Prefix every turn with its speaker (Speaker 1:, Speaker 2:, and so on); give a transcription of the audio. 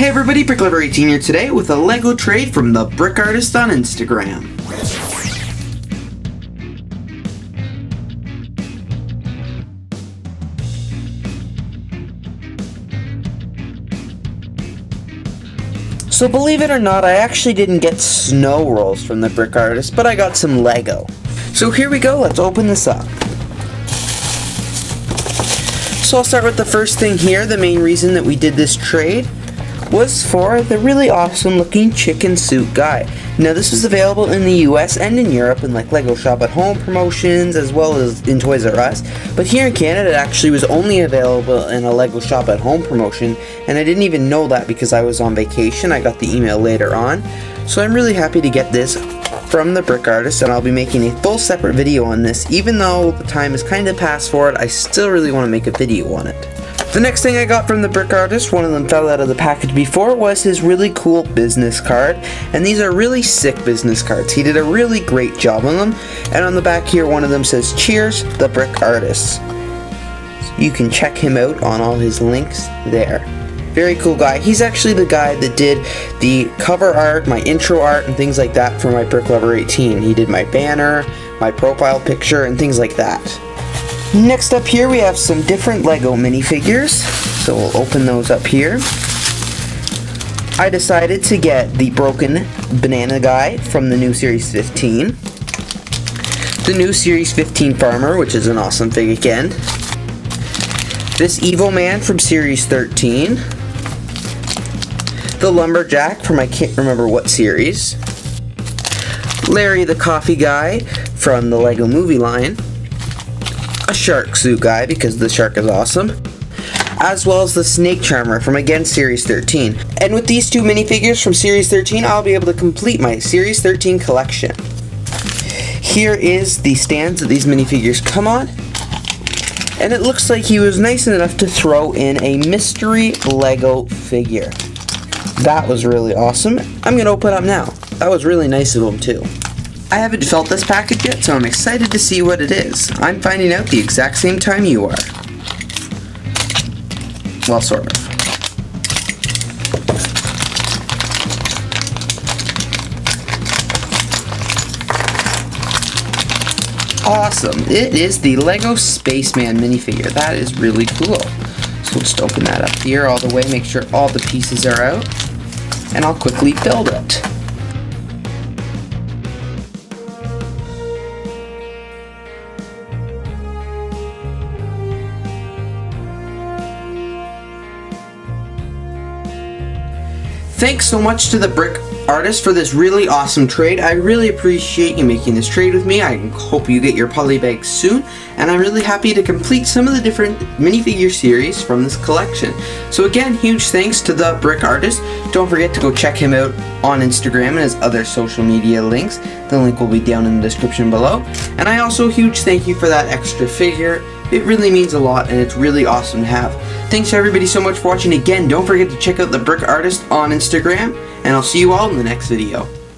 Speaker 1: Hey everybody, BrickLover18 here today with a LEGO trade from the Brick Artist on Instagram. So believe it or not, I actually didn't get snow rolls from the Brick Artist, but I got some Lego. So here we go, let's open this up. So I'll start with the first thing here, the main reason that we did this trade was for the really awesome looking chicken suit guy. Now this was available in the US and in Europe in like Lego Shop at Home promotions as well as in Toys R Us. But here in Canada it actually was only available in a Lego Shop at Home promotion and I didn't even know that because I was on vacation. I got the email later on. So I'm really happy to get this from the brick artist and I'll be making a full separate video on this even though the time is kind of past for it I still really want to make a video on it. The next thing I got from the brick artist, one of them fell out of the package before, was his really cool business card. And these are really sick business cards. He did a really great job on them. And on the back here, one of them says, Cheers, the brick artist. You can check him out on all his links there. Very cool guy. He's actually the guy that did the cover art, my intro art, and things like that for my Brick Lover 18. He did my banner, my profile picture, and things like that. Next up here we have some different Lego minifigures. So we'll open those up here. I decided to get the broken banana guy from the new Series 15. The new Series 15 Farmer, which is an awesome fig again. This Evil Man from Series 13. The Lumberjack from I can't remember what series. Larry the Coffee Guy from the Lego Movie line a shark suit guy because the shark is awesome, as well as the snake charmer from again Series 13. And with these two minifigures from Series 13, I'll be able to complete my Series 13 collection. Here is the stands that these minifigures come on. And it looks like he was nice enough to throw in a mystery Lego figure. That was really awesome. I'm going to open up now. That was really nice of him too. I haven't felt this package yet, so I'm excited to see what it is. I'm finding out the exact same time you are. Well, sort of. Awesome. It is the LEGO Spaceman minifigure. That is really cool. So we'll just open that up here all the way, make sure all the pieces are out, and I'll quickly build it. Thanks so much to the Brick Artist for this really awesome trade. I really appreciate you making this trade with me. I hope you get your polybag soon. And I'm really happy to complete some of the different minifigure series from this collection. So again, huge thanks to the Brick Artist. Don't forget to go check him out on Instagram and his other social media links. The link will be down in the description below. And I also huge thank you for that extra figure. It really means a lot and it's really awesome to have. Thanks everybody so much for watching again. Don't forget to check out the Brick Artist on Instagram and I'll see you all in the next video.